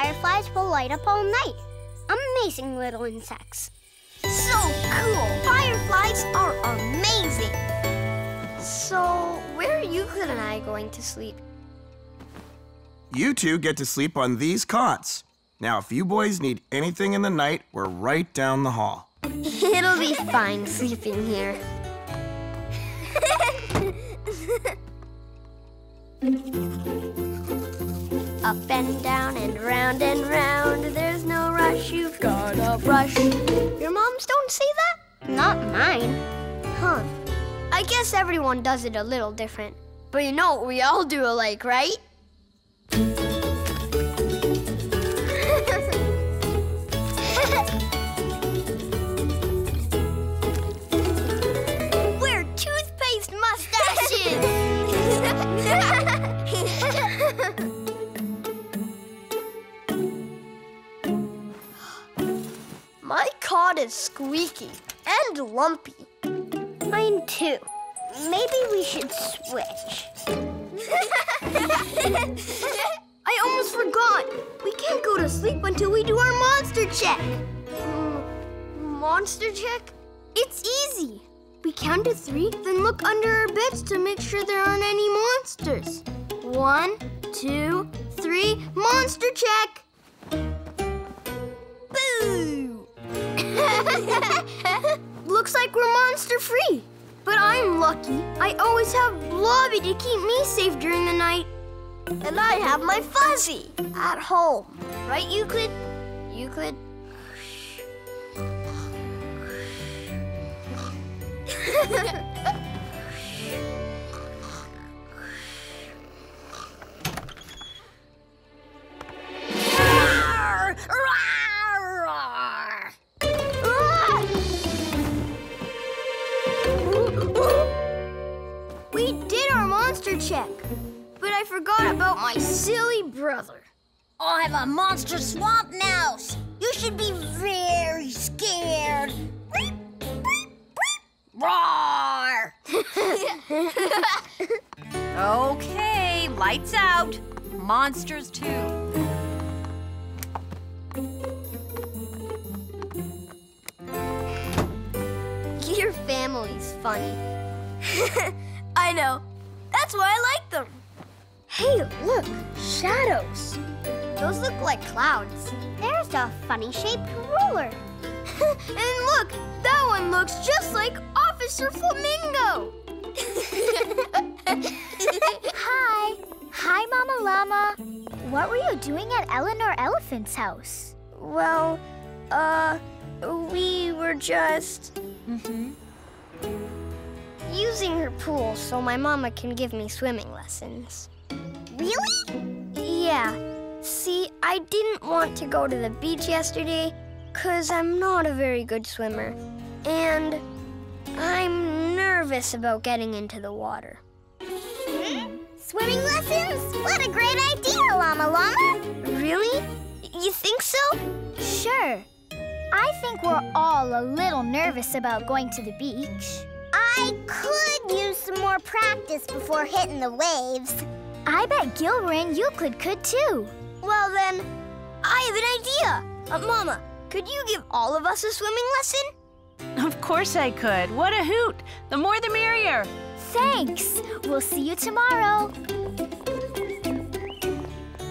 fireflies will light up all night. Amazing little insects. So cool! Fireflies are amazing! So, where are Euclid and I going to sleep? You two get to sleep on these cots. Now, if you boys need anything in the night, we're right down the hall. It'll be fine sleeping here. Up and down and round and round, there's no rush, you've got a brush. Your moms don't say that? Not mine. Huh. I guess everyone does it a little different. But you know what we all do alike, right? My cod is squeaky and lumpy. Mine too. Maybe we should switch. I almost forgot. We can't go to sleep until we do our monster check. Mm, monster check? It's easy. We count to three, then look under our beds to make sure there aren't any monsters. One, two, three, monster check! Boo! Looks like we're monster free. But I'm lucky. I always have Blobby to keep me safe during the night. And I have my Fuzzy at home. Right, Euclid? Euclid? monster check, but I forgot about my silly brother. Oh, I'm a monster swamp mouse. You should be very scared. Roar! Okay, lights out. Monsters too. Your family's funny. I know. That's why I like them. Hey, look, shadows. Those look like clouds. There's a funny shaped ruler. and look, that one looks just like Officer Flamingo. Hi. Hi, Mama Llama. What were you doing at Eleanor Elephant's house? well, uh, we were just using her pool so my mama can give me swimming lessons. Really? Yeah. See, I didn't want to go to the beach yesterday because I'm not a very good swimmer. And I'm nervous about getting into the water. Hmm? Swimming lessons? What a great idea, Llama Llama. Really? You think so? Sure. I think we're all a little nervous about going to the beach. I could use some more practice before hitting the waves. I bet Gilroy and Euclid could too. Well, then, I have an idea. Uh, Mama, could you give all of us a swimming lesson? Of course I could. What a hoot. The more the merrier. Thanks. We'll see you tomorrow.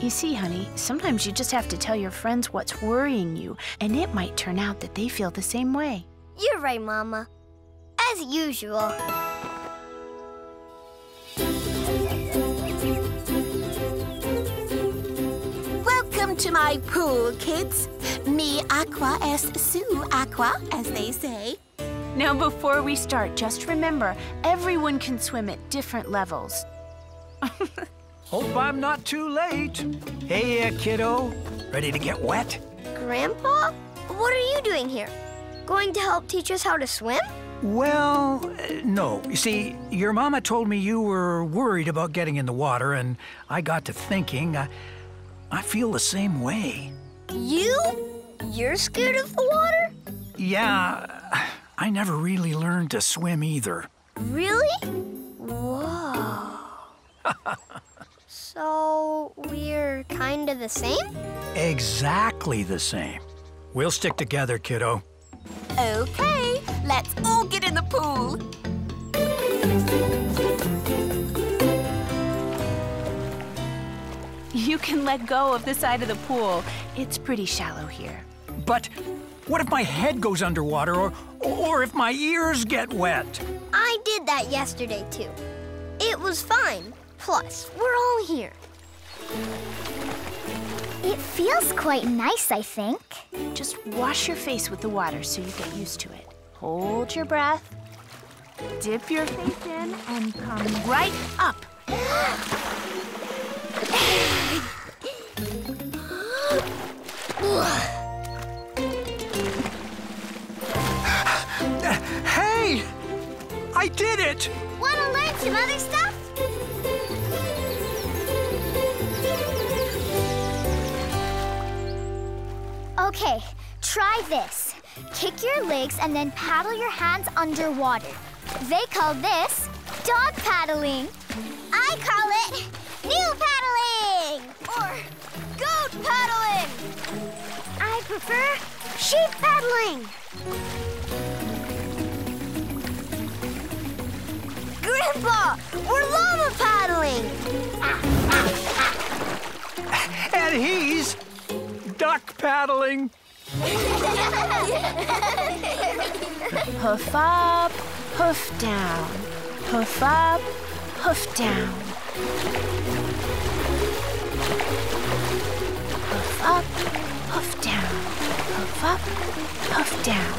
You see, honey, sometimes you just have to tell your friends what's worrying you, and it might turn out that they feel the same way. You're right, Mama. As usual. Welcome to my pool, kids. Me aqua est su aqua, as they say. Now, before we start, just remember everyone can swim at different levels. Hope I'm not too late. Hey, uh, kiddo. Ready to get wet? Grandpa? What are you doing here? Going to help teach us how to swim? Well, no. You see, your mama told me you were worried about getting in the water, and I got to thinking, uh, I feel the same way. You? You're scared of the water? Yeah, I never really learned to swim either. Really? Whoa. so we're kind of the same? exactly the same. We'll stick together, kiddo. Okay, let's all get in the pool. You can let go of the side of the pool. It's pretty shallow here. But what if my head goes underwater or, or if my ears get wet? I did that yesterday too. It was fine. Plus, we're all here. It feels quite nice, I think. Just wash your face with the water so you get used to it. Hold your breath. Dip your face in and come right up. Hey! I did it! Wanna learn some other stuff? Okay, try this. Kick your legs and then paddle your hands underwater. They call this dog paddling. I call it gnu paddling! Or goat paddling! I prefer sheep paddling. Grandpa, we're llama paddling! And he's duck paddling. Hoof up, hoof down. Hoof up, hoof down. Hoof up, hoof down. Hoof up, hoof down.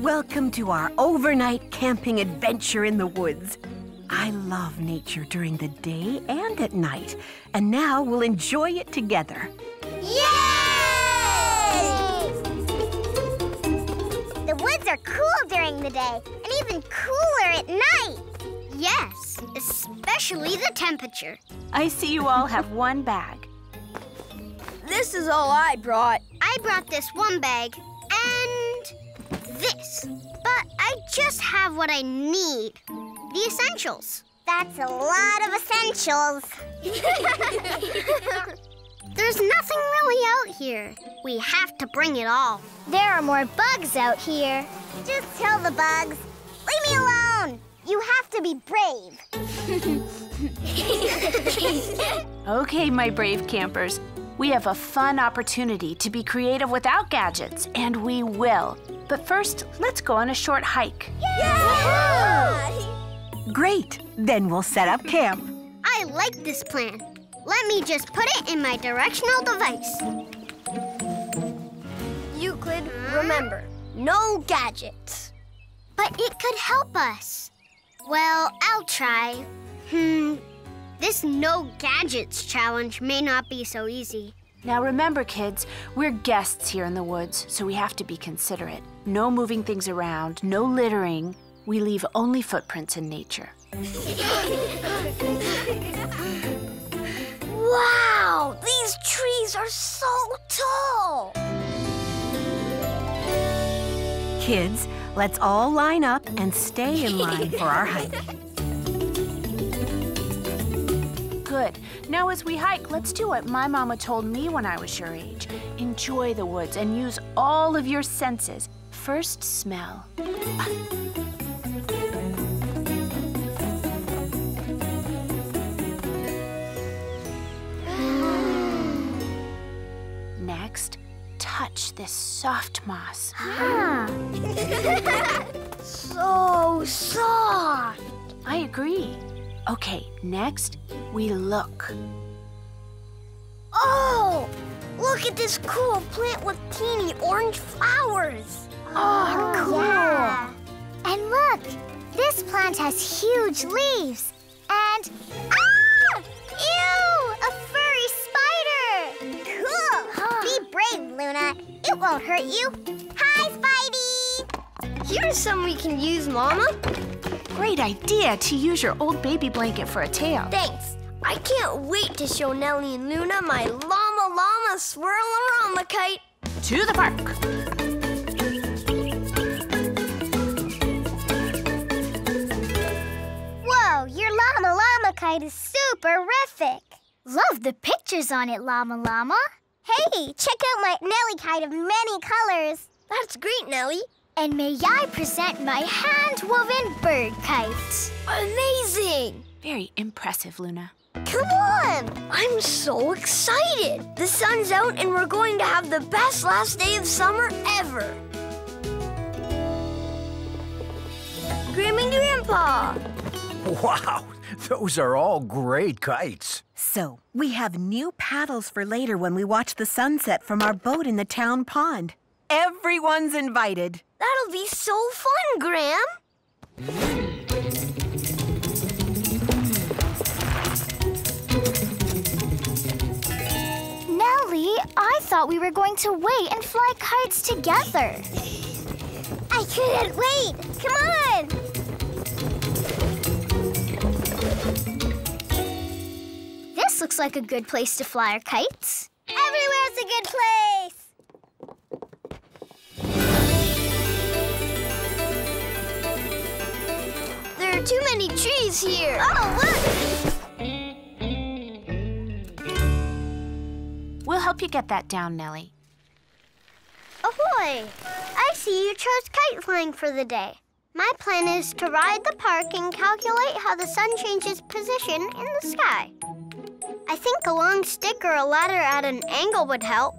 Welcome to our overnight camping adventure in the woods. I love nature during the day and at night, and now we'll enjoy it together. Are cool during the day and even cooler at night. Yes, especially the temperature. I see you all have one bag. This is all I brought. I brought this one bag and this. But I just have what I need the essentials. That's a lot of essentials. There's nothing really out here. We have to bring it all. There are more bugs out here. Just tell the bugs. Leave me alone. You have to be brave. Okay, my brave campers. We have a fun opportunity to be creative without gadgets, and we will. But first, let's go on a short hike. Great! Then we'll set up camp. I like this plan. Let me just put it in my directional device. Euclid, remember, no gadgets. But it could help us. Well, I'll try. Hmm, this no gadgets challenge may not be so easy. Now remember, kids, we're guests here in the woods, so we have to be considerate. No moving things around, no littering. We leave only footprints in nature. Wow, these trees are so tall. Kids, let's all line up and stay in line for our hike. Good. Now, as we hike, let's do what my mama told me when I was your age. Enjoy the woods and use all of your senses. First, smell. Soft moss. Ah. So soft. I agree. Okay, next, we look. Oh, look at this cool plant with teeny orange flowers. Oh, cool. Yeah. And look, this plant has huge leaves. And won't hurt you. Hi, Spidey. Here's some we can use, Mama. Great idea to use your old baby blanket for a tail. Thanks. I can't wait to show Nelly and Luna my llama llama swirl-a-rama kite. To the park. whoa, your llama llama kite is superific. Love the pictures on it, Llama Llama. Hey, check out my Nelly kite of many colors. That's great, Nelly. And may I present my hand-woven bird kite. Amazing! Very impressive, Luna. Come on! I'm so excited! The sun's out and we're going to have the best last day of summer ever! Grandma and Grandpa! Wow, those are all great kites. So, we have new paddles for later when we watch the sunset from our boat in the town pond. Everyone's invited. That'll be so fun, Graham. Nelly, I thought we were going to wait and fly kites together. I couldn't wait! Come on! Looks like a good place to fly our kites. Everywhere's a good place! There are too many trees here! Oh, look! We'll help you get that down, Nelly. Ahoy! I see you chose kite flying for the day. My plan is to ride the park and calculate how the sun changes position in the sky. I think a long stick or a ladder at an angle would help.